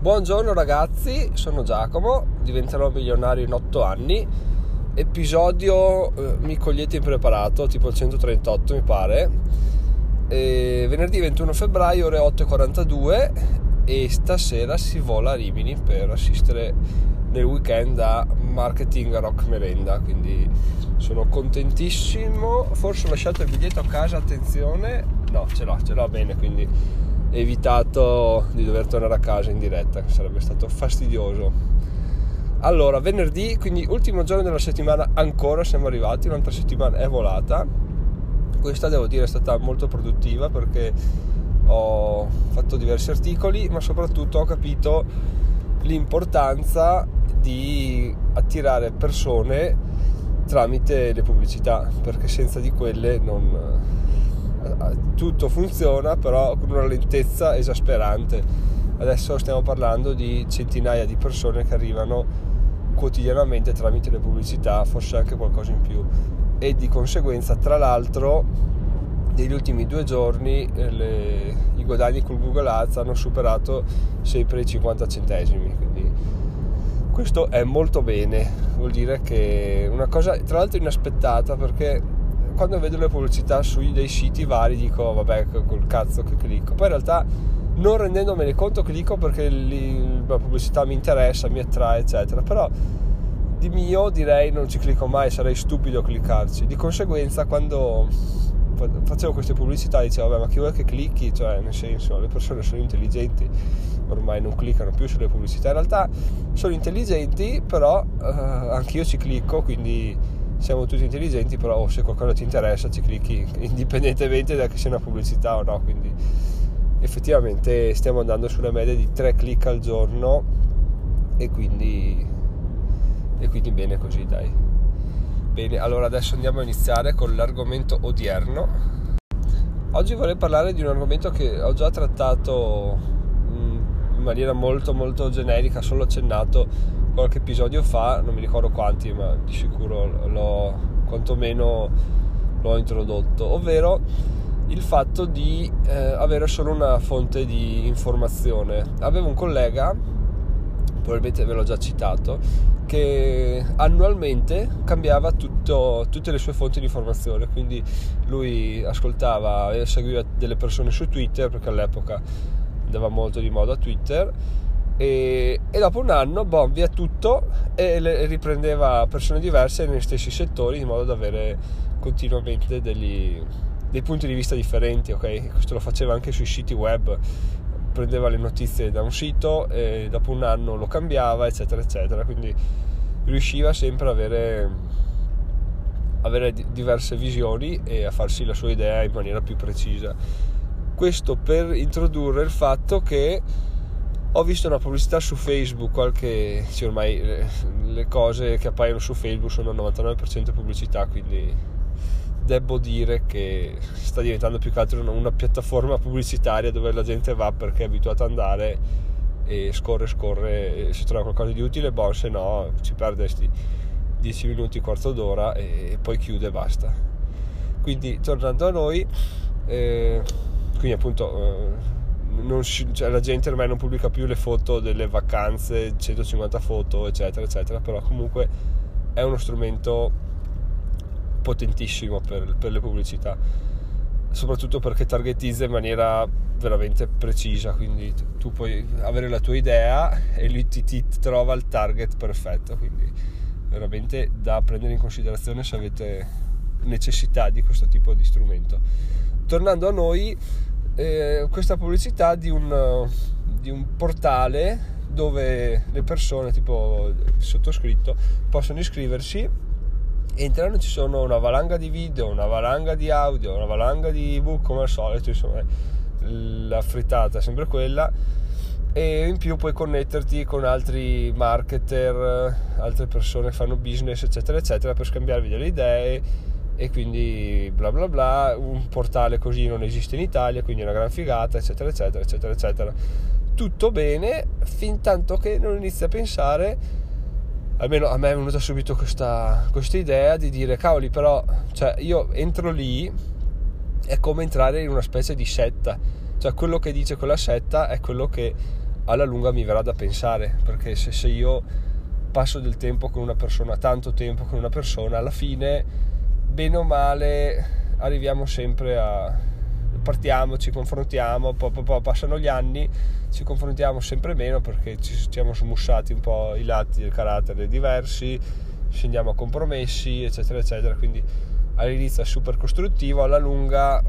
Buongiorno ragazzi, sono Giacomo, diventerò milionario in 8 anni. Episodio eh, mi cogliete impreparato, tipo il 138 mi pare. E venerdì 21 febbraio ore 8.42 e stasera si vola a Rimini per assistere nel weekend a Marketing Rock Merenda, quindi sono contentissimo. Forse ho lasciato il biglietto a casa, attenzione. No, ce l'ho, ce l'ho bene, quindi evitato di dover tornare a casa in diretta, che sarebbe stato fastidioso. Allora, venerdì, quindi ultimo giorno della settimana ancora siamo arrivati, un'altra settimana è volata. Questa devo dire è stata molto produttiva perché ho fatto diversi articoli, ma soprattutto ho capito l'importanza di attirare persone tramite le pubblicità, perché senza di quelle non, tutto funziona però con una lentezza esasperante. Adesso stiamo parlando di centinaia di persone che arrivano quotidianamente tramite le pubblicità, forse anche qualcosa in più. E di conseguenza, tra l'altro, negli ultimi due giorni eh, le, i guadagni con Google Ads hanno superato sempre i 50 centesimi. Quindi questo è molto bene, vuol dire che una cosa tra l'altro inaspettata perché quando vedo le pubblicità sui dei siti vari dico vabbè col cazzo che clicco poi in realtà non rendendomene conto clicco perché la pubblicità mi interessa mi attrae eccetera. Però di mio direi non ci clicco mai sarei stupido a cliccarci. Di conseguenza quando facevo queste pubblicità dicevo vabbè ma chi vuoi che clicchi? Cioè nel senso le persone sono intelligenti ormai non cliccano più sulle pubblicità. In realtà sono intelligenti però eh, anch'io ci clicco quindi siamo tutti intelligenti, però oh, se qualcosa ti interessa ci clicchi indipendentemente da che sia una pubblicità o no. Quindi effettivamente stiamo andando su una media di 3 click al giorno e quindi, e quindi bene così dai. Bene, allora adesso andiamo a iniziare con l'argomento odierno. Oggi vorrei parlare di un argomento che ho già trattato in maniera molto molto generica, solo accennato qualche episodio fa, non mi ricordo quanti, ma di sicuro l'ho quantomeno l'ho introdotto, ovvero il fatto di eh, avere solo una fonte di informazione. Avevo un collega, probabilmente ve l'ho già citato, che annualmente cambiava tutto, tutte le sue fonti di informazione, quindi lui ascoltava e seguiva delle persone su Twitter, perché all'epoca andava molto di moda Twitter, e, e, dopo un anno boh, via tutto e le, riprendeva persone diverse negli stessi settori in modo da avere continuamente degli, dei punti di vista differenti ok? Questo lo faceva anche sui siti web. Prendeva le notizie da un sito e dopo un anno lo cambiava eccetera eccetera. Quindi riusciva sempre ad avere, avere diverse visioni e a farsi la sua idea in maniera più precisa. Questo per introdurre il fatto che ho visto una pubblicità su Facebook, qualche, sì, ormai le, le cose che appaiono su Facebook sono 99% pubblicità, quindi devo dire che sta diventando più che altro una, una, piattaforma pubblicitaria dove la gente va perché è abituata ad andare e scorre, scorre, e se trova qualcosa di utile, buon, se no ci perde questi 10 minuti, quarto d'ora e, e poi chiude e basta. Quindi tornando a noi, eh, quindi appunto... Eh, si, cioè, la gente ormai non pubblica più le foto delle vacanze, 150 foto, eccetera, eccetera, però comunque è uno strumento potentissimo per, per le pubblicità, soprattutto perché targetizza in maniera veramente precisa, quindi tu puoi avere la tua idea e lui ti, ti trova il target perfetto, quindi veramente da prendere in considerazione se avete necessità di questo tipo di strumento. Tornando a noi, eh, questa pubblicità di un, di un portale dove le persone, tipo sottoscritto, possono iscriversi entrano ci sono una valanga di video, una valanga di audio, una valanga di ebook come al solito, insomma la frittata è sempre quella e in più puoi connetterti con altri marketer, altre persone che fanno business eccetera eccetera per scambiarvi delle idee e quindi bla bla bla, un portale così non esiste in Italia, quindi è una gran figata, eccetera, eccetera, eccetera, eccetera. Tutto bene fin tanto che non inizi a pensare, almeno a me è venuta subito questa, questa idea di dire, cavoli, però, cioè io entro lì, è come entrare in una specie di setta, cioè quello che dice quella setta è quello che alla lunga mi verrà da pensare, perché se, se io passo del tempo con una persona, tanto tempo con una persona, alla fine, bene o male, arriviamo sempre a... partiamo, ci confrontiamo, poi, poi, poi passano gli anni, ci confrontiamo sempre meno perché ci siamo smussati un po' i lati del carattere diversi, scendiamo a compromessi, eccetera, eccetera, quindi all'inizio è super costruttivo, alla lunga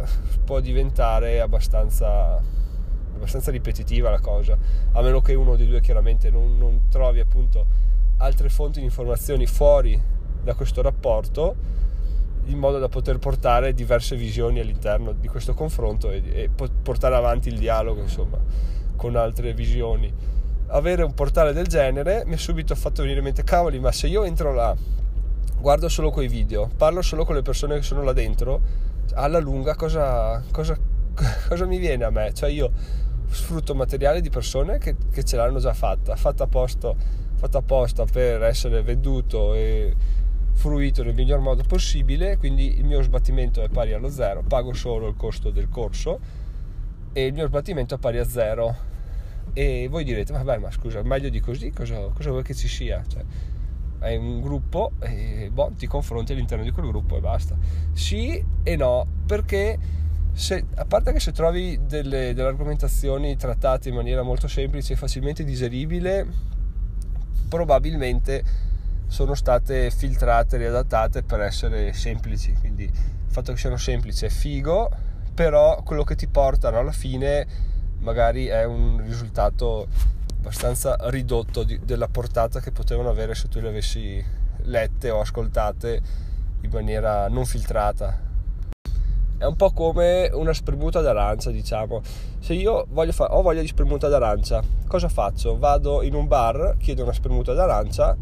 può diventare abbastanza, abbastanza ripetitiva la cosa, a meno che uno dei due chiaramente non, non trovi appunto altre fonti di informazioni fuori da questo rapporto in modo da poter portare diverse visioni all'interno di questo confronto e, e portare avanti il dialogo insomma con altre visioni avere un portale del genere mi ha subito fatto venire in mente cavoli ma se io entro là guardo solo quei video, parlo solo con le persone che sono là dentro, alla lunga cosa, cosa, cosa mi viene a me? Cioè io sfrutto materiale di persone che, che ce l'hanno già fatta, fatta apposta, fatta apposta per essere venduto e fruito nel miglior modo possibile, quindi il mio sbattimento è pari allo zero, pago solo il costo del corso e il mio sbattimento è pari a zero. E voi direte, vabbè, ma scusa, meglio di così, cosa, cosa vuoi che ci sia? Cioè, hai un gruppo e boh, ti confronti all'interno di quel gruppo e basta. Sì e no, perché se, a parte che se trovi delle, delle argomentazioni trattate in maniera molto semplice e facilmente digeribile, probabilmente sono state filtrate riadattate per essere semplici. Quindi il fatto che siano semplici è figo, però quello che ti portano alla fine magari è un risultato abbastanza ridotto di, della portata che potevano avere se tu le avessi lette o ascoltate in maniera non filtrata. È un po' come una spremuta d'arancia, diciamo. Se io voglio fa- ho voglia di spremuta d'arancia, cosa faccio? Vado in un bar, chiedo una spremuta d'arancia,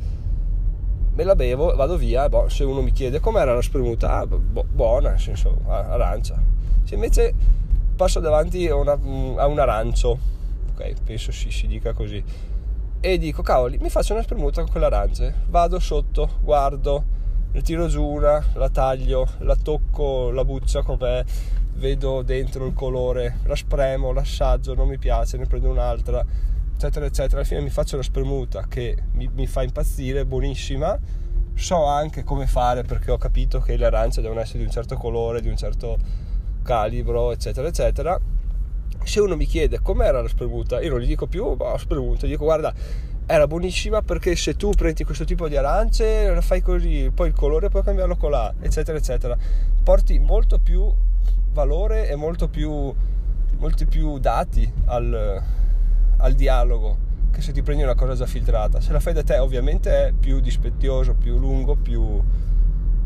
me la bevo, vado via. Boh, se uno mi chiede com'era la spremuta, ah, boh, buona, nel senso arancia. Se invece passo davanti a, una, a un arancio, ok, penso si, si dica così. E dico, cavoli, mi faccio una spremuta con quell'arancia. Vado sotto, guardo, ne tiro giù una, la taglio, la tocco, la buccia com'è, vedo dentro il colore, la spremo, l'assaggio, non mi piace, ne prendo un'altra, eccetera, eccetera. Alla fine mi faccio una spremuta che mi, mi fa impazzire, buonissima. So anche come fare perché ho capito che le arance devono essere di un certo colore, di un certo calibro, eccetera, eccetera se uno mi chiede com'era la spremuta, io non gli dico più oh, spremuta, gli dico guarda era buonissima perché se tu prendi questo tipo di arance la fai così, poi il colore puoi cambiarlo con là, eccetera, eccetera. Porti molto più valore e molto più, molti più dati al, al dialogo che se ti prendi una cosa già filtrata. Se la fai da te ovviamente è più dispettioso, più lungo, più,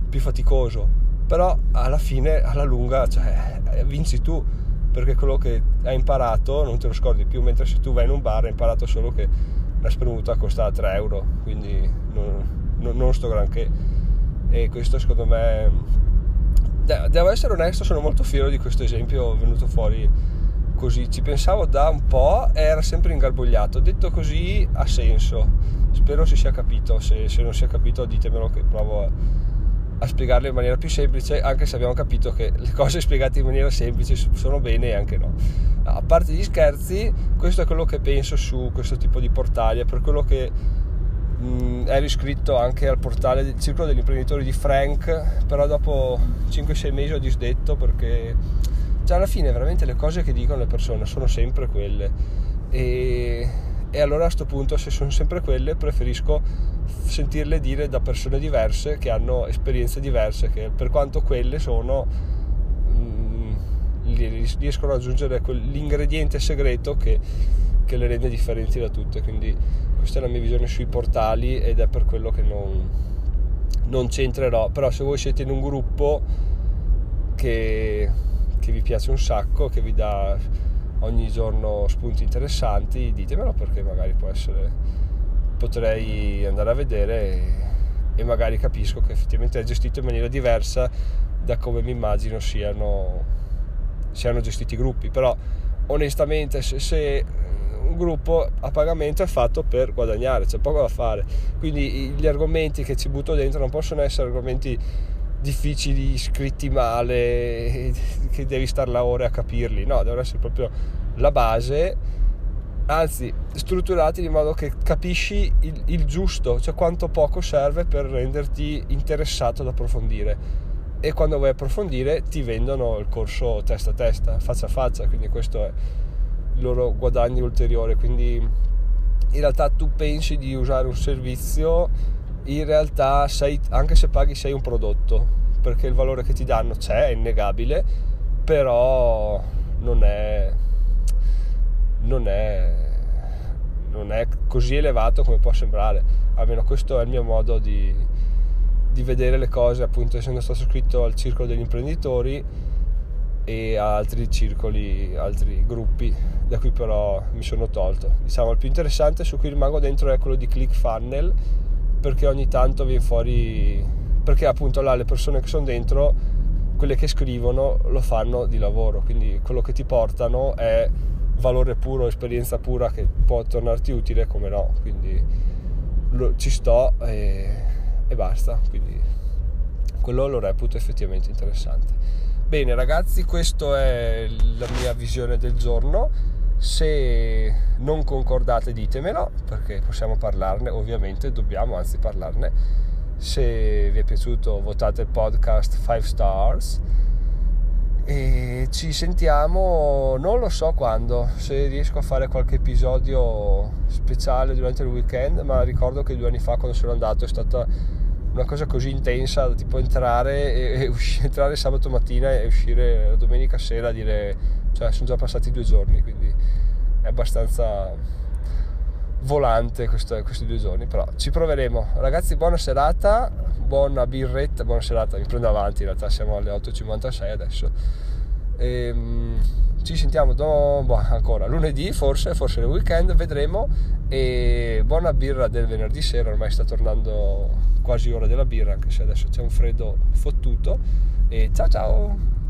più faticoso, però alla fine, alla lunga, cioè, vinci tu perché quello che hai imparato non te lo scordi più, mentre se tu vai in un bar hai imparato solo che la spremuta costa 3 euro, quindi non, non, non sto granché. E questo secondo me... Devo essere onesto, sono molto fiero di questo esempio venuto fuori così. Ci pensavo da un po' era sempre ingarbugliato. Detto così ha senso. Spero si sia capito. Se, se non si è capito ditemelo che provo a a spiegarle in maniera più semplice, anche se abbiamo capito che le cose spiegate in maniera semplice sono bene e anche no. A parte gli scherzi, questo è quello che penso su questo tipo di portali, è per quello che ero iscritto anche al portale del Circolo degli Imprenditori di Frank, però dopo 5-6 mesi ho disdetto perché cioè alla fine veramente le cose che dicono le persone sono sempre quelle. E e allora a questo punto se sono sempre quelle preferisco sentirle dire da persone diverse che hanno esperienze diverse che per quanto quelle sono mh, mm, riescono ad aggiungere l'ingrediente segreto che, che, le rende differenti da tutte. Quindi questa è la mia visione sui portali ed è per quello che non, non c'entrerò. Però se voi siete in un gruppo che, che vi piace un sacco che vi dà ogni giorno spunti interessanti, ditemelo perché magari può essere, potrei andare a vedere e, e magari capisco che effettivamente è gestito in maniera diversa da come mi immagino siano, siano gestiti i gruppi, però onestamente se, se un gruppo a pagamento è fatto per guadagnare, c'è poco da fare, quindi gli argomenti che ci butto dentro non possono essere argomenti difficili, scritti male, che devi stare là ore a capirli, no, devono essere proprio la base anzi strutturati in modo che capisci il, il, giusto, cioè quanto poco serve per renderti interessato ad approfondire. E quando vuoi approfondire ti vendono il corso testa a testa, faccia a faccia, quindi questo è il loro guadagno ulteriore. Quindi in realtà tu pensi di usare un servizio, in realtà sei, anche se paghi sei un prodotto, perché il valore che ti danno c'è, è innegabile, però non è non è, non è così elevato come può sembrare, almeno questo è il mio modo di, di vedere le cose, appunto essendo stato iscritto al circolo degli imprenditori e a altri circoli, altri gruppi da cui però mi sono tolto. Diciamo il più interessante su cui rimango dentro è quello di ClickFunnel perché ogni tanto viene fuori perché appunto là le persone che sono dentro quelle che scrivono lo fanno di lavoro, quindi quello che ti portano è valore puro, esperienza pura che può tornarti utile, come no, quindi lo, ci sto e, e basta, quindi quello lo reputo effettivamente interessante. Bene ragazzi, questa è la mia visione del giorno. Se non concordate ditemelo perché possiamo parlarne, ovviamente dobbiamo anzi parlarne. Se vi è piaciuto votate il podcast 5 stars e ci sentiamo non lo so quando se riesco a fare qualche episodio speciale durante il weekend ma ricordo che due anni fa quando sono andato è stata una cosa così intensa tipo entrare e, e uscire, entrare sabato mattina e uscire la domenica sera a dire cioè sono già passati due giorni quindi è abbastanza volante questo, questi due giorni però ci proveremo. Ragazzi buona serata buona birretta buona serata mi prendo avanti in realtà siamo alle 8.56 adesso. E, ehm, ci sentiamo do, boh, ancora lunedì forse forse nel weekend vedremo. E buona birra del venerdì sera ormai sta tornando quasi ora della birra anche se adesso c'è un freddo fottuto. E ciao ciao